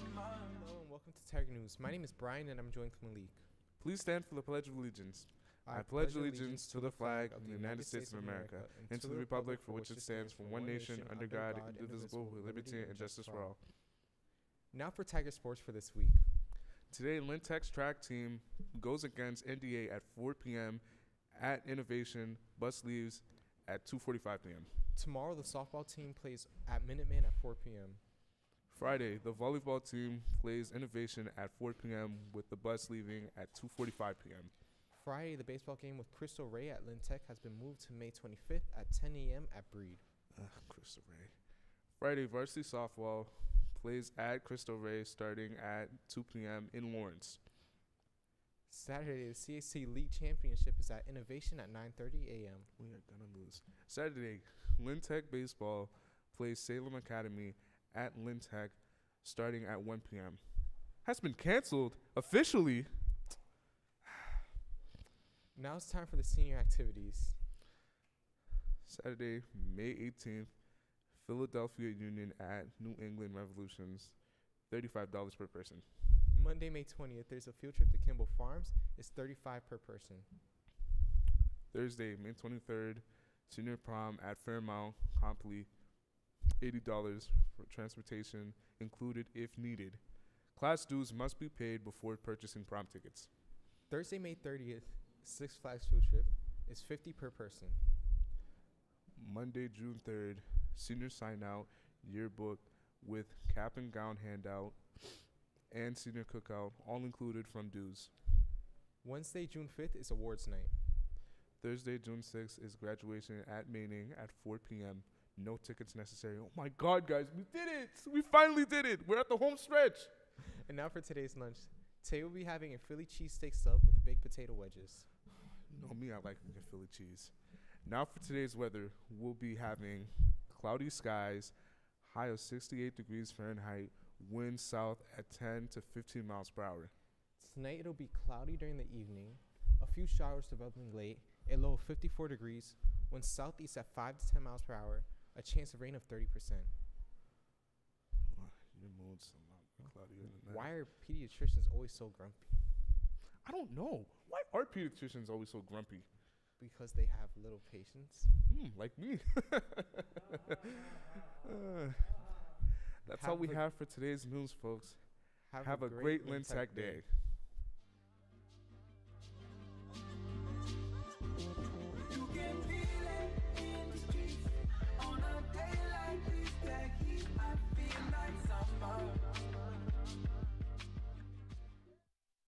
Hello and welcome to Tiger News. My name is Brian and I'm joined with Malik. Please stand for the Pledge of Allegiance. I pledge allegiance to the flag of the United States of America and to the republic for which it stands for one nation under God, indivisible, with liberty and justice for all. Now for Tiger Sports for this week. Today, Lynn Tech's track team goes against NDA at 4 p.m. at Innovation. Bus leaves at 2:45 p.m. Tomorrow the softball team plays at Minuteman at 4 p.m. Friday, the volleyball team plays Innovation at 4 p.m. with the bus leaving at 2:45 p.m. Friday the baseball game with Cristo Rey at Lynn Tech has been moved to May 25th at 10 a.m. at Breed. Ugh, Cristo Rey. Friday, varsity softball plays at Cristo Rey starting at 2 p.m. in Lawrence. Saturday the CAC League Championship is at Innovation at 9:30 a.m. We are gonna lose. Saturday, Lynn Tech baseball plays Salem Academy at Lynn Tech starting at 1 p.m. Has been canceled officially. Now it's time for the senior activities. Saturday, May 18th, Philadelphia Union at New England Revolutions, $35 per person. Monday, May 20th, there's a field trip to Kimball Farms. It's 35 per person. Thursday, May 23rd, senior prom at Fairmont, Copley, $80 for transportation included if needed. Class dues must be paid before purchasing prom tickets. Thursday, May 30th, Six Flags field trip is 50 per person. Monday, June 3rd, senior sign out, yearbook with cap and gown handout, and senior cookout, all included from dues. Wednesday, June 5th is awards night. Thursday, June 6th is graduation at Manning at 4 p.m. No tickets necessary. Oh my God, guys, we did it! We finally did it! We're at the home stretch. And now for today's lunch. Today we'll be having a Philly cheesesteak sub with baked potato wedges. Know me, I like a Philly cheese. Now for today's weather, we'll be having cloudy skies, high of 68 degrees Fahrenheit, wind south at 10 to 15 miles per hour. Tonight it'll be cloudy during the evening, a few showers developing late, a low of 54 degrees, wind southeast at 5 to 10 miles per hour, a chance of rain of 30%. Your mood's a lot cloudier than that. Why are pediatricians always so grumpy? I don't know. Why are pediatricians always so grumpy? Because they have little patience. Hmm, like me. Uh, that's all we a- have for today's news, folks. Have, Have a great Lynn Tech Lintech day.